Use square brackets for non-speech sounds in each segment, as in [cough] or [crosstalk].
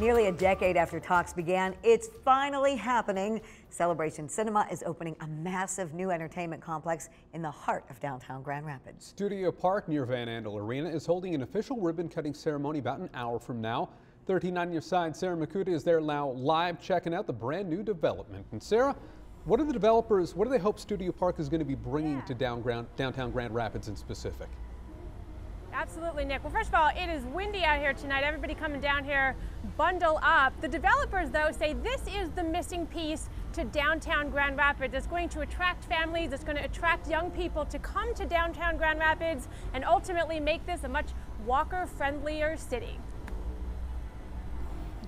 Nearly a decade after talks began, it's finally happening. Celebration Cinema is opening a massive new entertainment complex in the heart of downtown Grand Rapids. Studio Park near Van Andel Arena is holding an official ribbon cutting ceremony about an hour from now. 13 on your side, Sarah Makuta is there now live checking out the brand new development. And Sarah, what are the developers, what do they hope Studio Park is going to be bringing yeah. to down, downtown Grand Rapids in specific? Absolutely, Nick. Well, first of all, it is windy out here tonight. Everybody coming down here, bundle up. The developers, though, say this is the missing piece to downtown Grand Rapids. It's going to attract families, it's going to attract young people to come to downtown Grand Rapids and ultimately make this a much walker-friendlier city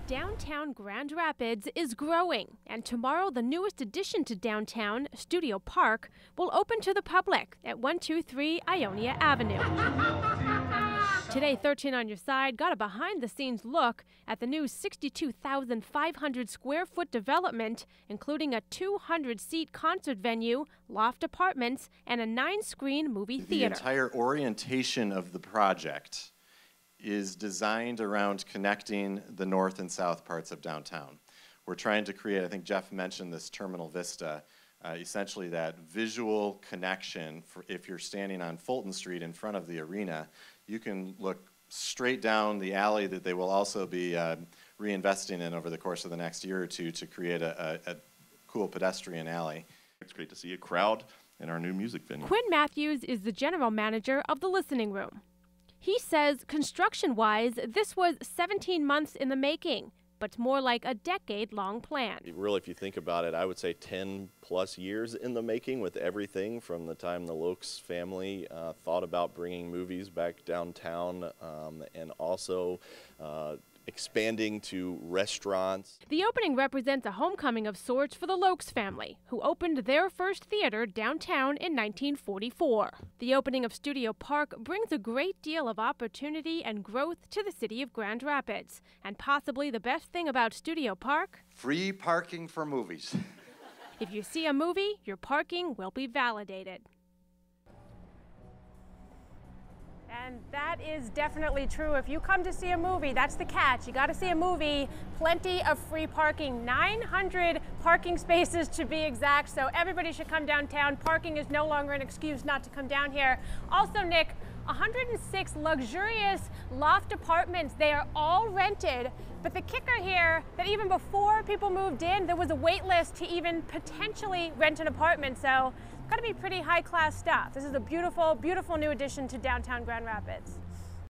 downtown Grand Rapids is growing, and tomorrow the newest addition to downtown, Studio Park, will open to the public at 123 Ionia Avenue. [laughs] Today, 13 on your side got a behind the scenes look at the new 62,500 square foot development, including a 200 seat concert venue, loft apartments, and a nine screen movie theater. The entire orientation of the project is designed around connecting the north and south parts of downtown. We're trying to create, I think Jeff mentioned this terminal vista, uh, essentially that visual connection for if you're standing on Fulton Street in front of the arena, you can look straight down the alley that they will also be uh, reinvesting in over the course of the next year or two to create a, a, a cool pedestrian alley. It's great to see a crowd in our new music venue. Quinn Matthews is the general manager of the Listening Room. He says construction wise, this was 17 months in the making, but more like a decade long plan. Really, if you think about it, I would say 10 plus years in the making with everything from the time the Loeks family uh, thought about bringing movies back downtown um, and also uh, expanding to restaurants. The opening represents a homecoming of sorts for the Loeks family, who opened their first theater downtown in 1944. The opening of Studio Park brings a great deal of opportunity and growth to the city of Grand Rapids. And possibly the best thing about Studio Park free parking for movies. if you see a movie, your parking will be validated. And that is definitely true. If you come to see a movie, that's the catch. You got to see a movie, plenty of free parking, 900 parking spaces to be exact. So everybody should come downtown. Parking is no longer an excuse not to come down here. Also, Nick, 106 luxurious loft apartments. They are all rented. But the kicker here that even before people moved in, there was a wait list to even potentially rent an apartment. So got to be pretty high class stuff. This is a beautiful, beautiful new addition to downtown Grand Rapids.